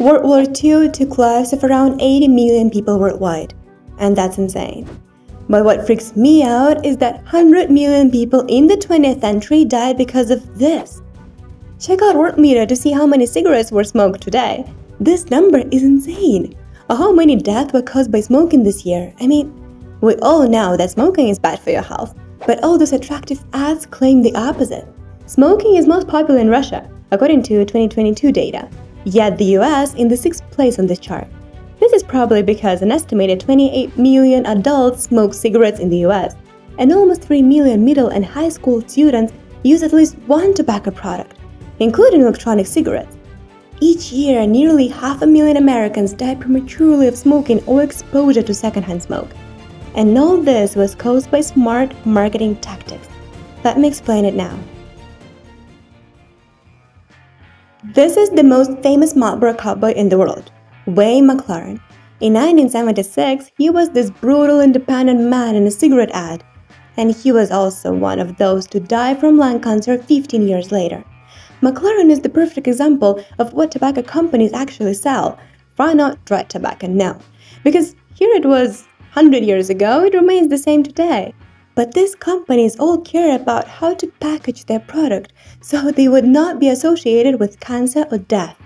World War II took lives of around 80 million people worldwide, and that's insane. But what freaks me out is that 100 million people in the 20th century died because of this. Check out Worldometer to see how many cigarettes were smoked today. This number is insane. Or How many deaths were caused by smoking this year? I mean, we all know that smoking is bad for your health, but all those attractive ads claim the opposite. Smoking is most popular in Russia, according to 2022 data, yet the US in the sixth place on this chart. This is probably because an estimated 28 million adults smoke cigarettes in the US, and almost 3 million middle and high school students use at least one tobacco product, including electronic cigarettes. Each year, nearly half a million Americans die prematurely of smoking or exposure to secondhand smoke. And all this was caused by smart marketing tactics. Let me explain it now. This is the most famous Marlboro cowboy in the world, Wayne McLaren. In 1976, he was this brutal independent man in a cigarette ad, and he was also one of those to die from lung cancer 15 years later. McLaren is the perfect example of what tobacco companies actually sell. Why not dry tobacco now? Because here it was 100 years ago, it remains the same today. But these companies all care about how to package their product so they would not be associated with cancer or death.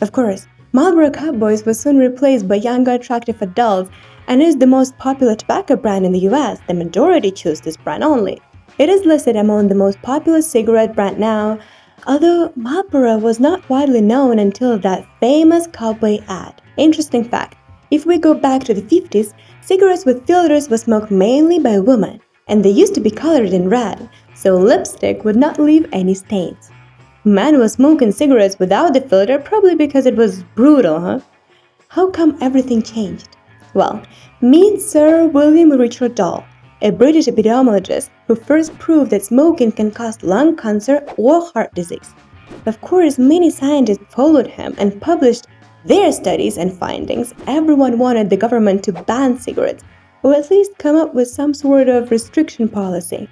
Of course, Marlboro Cowboys was soon replaced by younger attractive adults and is the most popular tobacco brand in the US. The majority choose this brand only. It is listed among the most popular cigarette brand now, although Marlboro was not widely known until that famous cowboy ad. Interesting fact, if we go back to the 50s, cigarettes with filters were smoked mainly by women, and they used to be colored in red, so lipstick would not leave any stains. Men were smoking cigarettes without the filter probably because it was brutal, huh? How come everything changed? Well, meet Sir William Richard Doll, a British epidemiologist who first proved that smoking can cause lung cancer or heart disease. Of course, many scientists followed him and published their studies and findings, everyone wanted the government to ban cigarettes, or at least come up with some sort of restriction policy,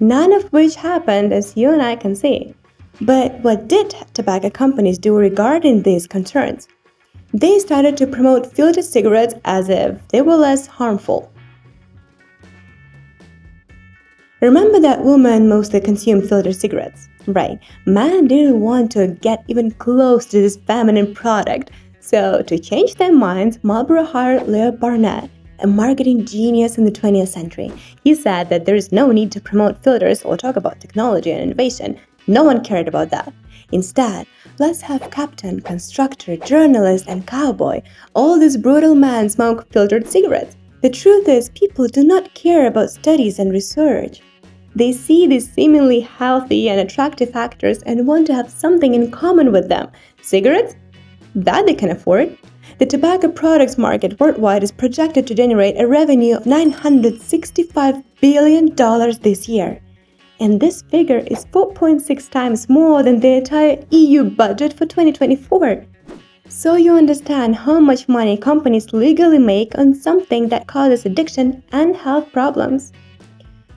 none of which happened as you and I can see. But what did tobacco companies do regarding these concerns? They started to promote filtered cigarettes as if they were less harmful. Remember that women mostly consume filtered cigarettes? Right, men didn't want to get even close to this feminine product, so, to change their minds, Marlboro hired Leo Burnett, a marketing genius in the 20th century. He said that there is no need to promote filters or talk about technology and innovation. No one cared about that. Instead, let's have captain, constructor, journalist, and cowboy, all these brutal men smoke filtered cigarettes. The truth is, people do not care about studies and research. They see these seemingly healthy and attractive actors and want to have something in common with them. Cigarettes? that they can afford. The tobacco products market worldwide is projected to generate a revenue of $965 billion this year. And this figure is 4.6 times more than the entire EU budget for 2024. So you understand how much money companies legally make on something that causes addiction and health problems.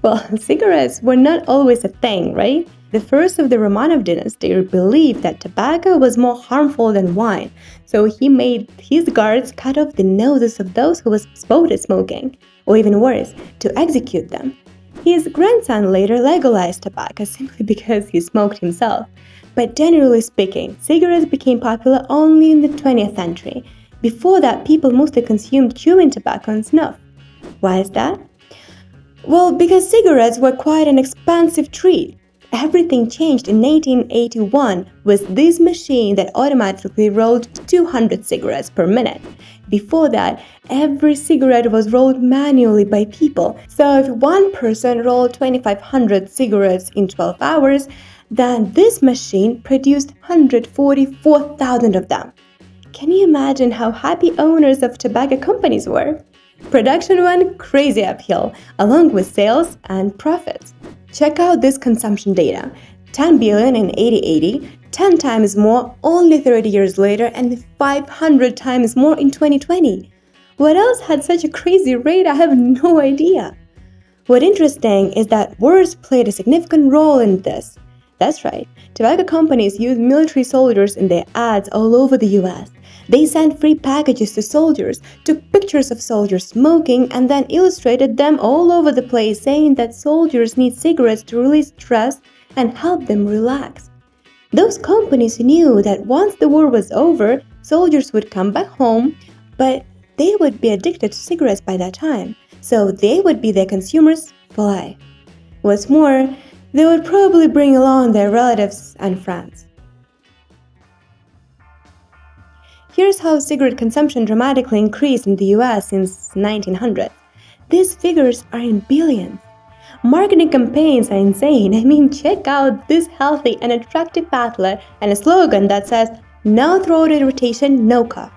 Well, cigarettes were not always a thing, right? The first of the Romanov dynasty believed that tobacco was more harmful than wine, so he made his guards cut off the noses of those who was spotted smoking, or even worse, to execute them. His grandson later legalized tobacco simply because he smoked himself. But generally speaking, cigarettes became popular only in the 20th century. Before that, people mostly consumed chewing tobacco and snuff. Why is that? Well, because cigarettes were quite an expensive treat. Everything changed in 1881 with this machine that automatically rolled 200 cigarettes per minute. Before that, every cigarette was rolled manually by people. So if one person rolled 2500 cigarettes in 12 hours, then this machine produced 144,000 of them. Can you imagine how happy owners of tobacco companies were? Production went crazy uphill, along with sales and profits. Check out this consumption data 10 billion in 8080, 10 times more only 30 years later, and 500 times more in 2020. What else had such a crazy rate? I have no idea. What interesting is that words played a significant role in this. That's right, tobacco companies use military soldiers in their ads all over the US. They sent free packages to soldiers, took pictures of soldiers smoking, and then illustrated them all over the place, saying that soldiers need cigarettes to release stress and help them relax. Those companies knew that once the war was over, soldiers would come back home, but they would be addicted to cigarettes by that time, so they would be their consumers life. What's more, they would probably bring along their relatives and friends. Here's how cigarette consumption dramatically increased in the US since 1900. These figures are in billions. Marketing campaigns are insane. I mean, check out this healthy and attractive pamphlet and a slogan that says, no throat irritation, no cough.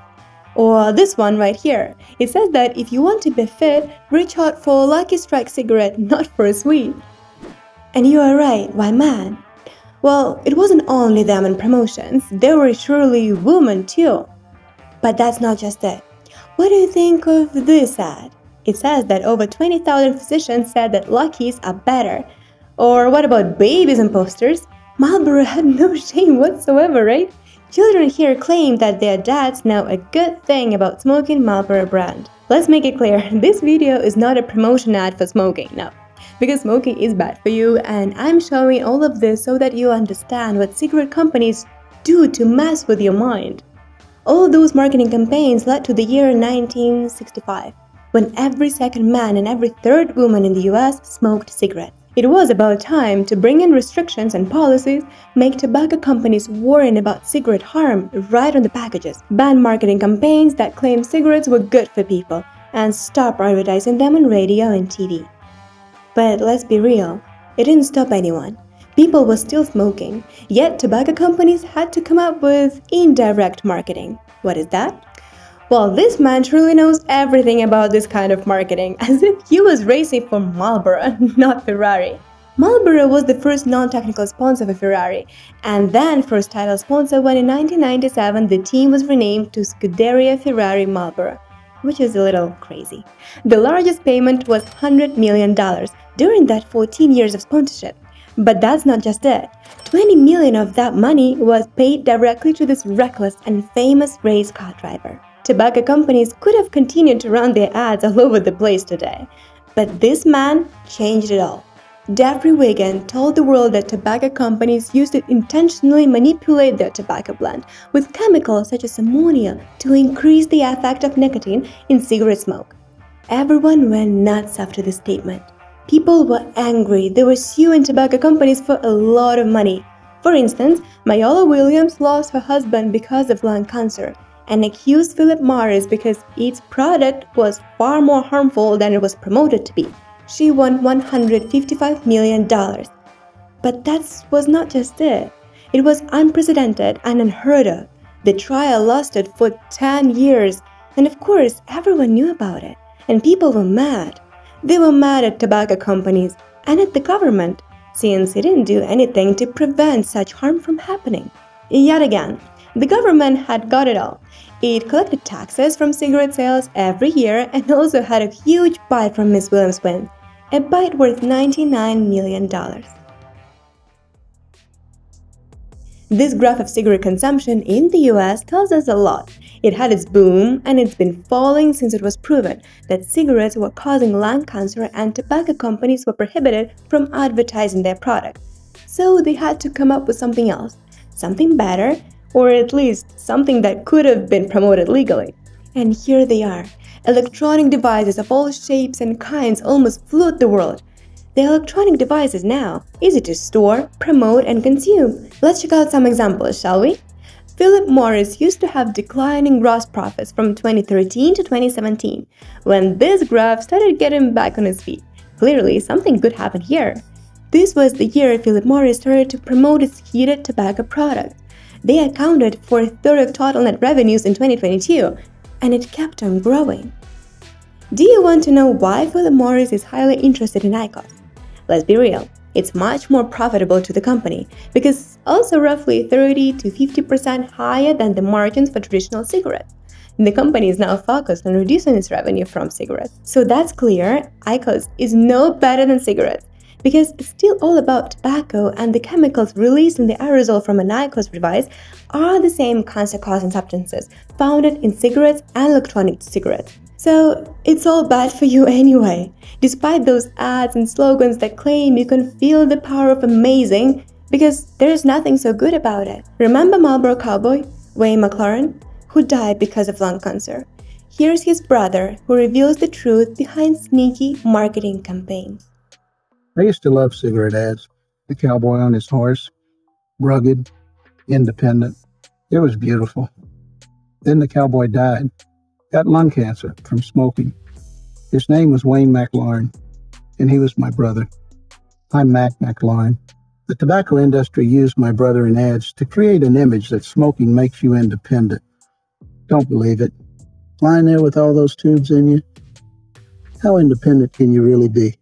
Or this one right here. It says that if you want to be fit, reach out for a Lucky Strike cigarette, not for a sweet. And you are right, why man? Well, it wasn't only them in promotions, there were surely women too. But that's not just it. What do you think of this ad? It says that over 20,000 physicians said that Luckies are better. Or what about babies and posters? Marlboro had no shame whatsoever, right? Children here claim that their dads know a good thing about smoking Marlboro brand. Let's make it clear, this video is not a promotion ad for smoking, no. Because smoking is bad for you and I'm showing all of this so that you understand what cigarette companies do to mess with your mind. All those marketing campaigns led to the year 1965, when every second man and every third woman in the US smoked cigarettes. It was about time to bring in restrictions and policies, make tobacco companies worrying about cigarette harm right on the packages, ban marketing campaigns that claim cigarettes were good for people, and stop advertising them on radio and TV. But let's be real, it didn't stop anyone. People were still smoking, yet tobacco companies had to come up with indirect marketing. What is that? Well, this man truly knows everything about this kind of marketing, as if he was racing for Marlboro, not Ferrari. Marlboro was the first non-technical sponsor for Ferrari, and then first title sponsor when in 1997 the team was renamed to Scuderia Ferrari Marlboro, which is a little crazy. The largest payment was $100 million during that 14 years of sponsorship. But that's not just it. 20 million of that money was paid directly to this reckless and famous race car driver. Tobacco companies could have continued to run their ads all over the place today, but this man changed it all. Jeffrey Wigand told the world that tobacco companies used to intentionally manipulate their tobacco blend with chemicals such as ammonia to increase the effect of nicotine in cigarette smoke. Everyone went nuts after this statement. People were angry. They were suing tobacco companies for a lot of money. For instance, Mayola Williams lost her husband because of lung cancer and accused Philip Morris because its product was far more harmful than it was promoted to be. She won $155 million. But that was not just it. It was unprecedented and unheard of. The trial lasted for 10 years, and of course, everyone knew about it, and people were mad. They were mad at tobacco companies and at the government, since it didn't do anything to prevent such harm from happening. Yet again, the government had got it all. It collected taxes from cigarette sales every year and also had a huge bite from Miss Williams' win, a bite worth $99 million. This graph of cigarette consumption in the US tells us a lot. It had its boom and it's been falling since it was proven that cigarettes were causing lung cancer and tobacco companies were prohibited from advertising their products. So they had to come up with something else, something better, or at least something that could have been promoted legally. And here they are. Electronic devices of all shapes and kinds almost flood the world. The electronic devices now easy to store, promote, and consume. Let's check out some examples, shall we? Philip Morris used to have declining gross profits from 2013 to 2017, when this graph started getting back on its feet. Clearly, something good happened here. This was the year Philip Morris started to promote its heated tobacco products. They accounted for a third of total net revenues in 2022, and it kept on growing. Do you want to know why Philip Morris is highly interested in IQOS? Let's be real, it's much more profitable to the company because also roughly 30 to 50% higher than the margins for traditional cigarettes. The company is now focused on reducing its revenue from cigarettes. So that's clear, IQOS is no better than cigarettes because it's still all about tobacco and the chemicals released in the aerosol from a IQOS device are the same cancer-causing substances found in cigarettes and electronic cigarettes. So it's all bad for you anyway. Despite those ads and slogans that claim you can feel the power of amazing, because there's nothing so good about it. Remember Marlboro Cowboy, Wayne McLaren, who died because of lung cancer? Here's his brother who reveals the truth behind sneaky marketing campaigns. I used to love cigarette ads. The cowboy on his horse, rugged, independent. It was beautiful. Then the cowboy died, got lung cancer from smoking. His name was Wayne McLaren, and he was my brother. I'm Mac McLaren. The tobacco industry used my brother in ads to create an image that smoking makes you independent. Don't believe it. Lying there with all those tubes in you? How independent can you really be?